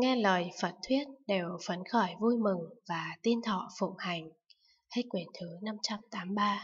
nghe lời Phật thuyết đều phấn khởi vui mừng và tin thọ phụng hành. Hết quyển thứ 583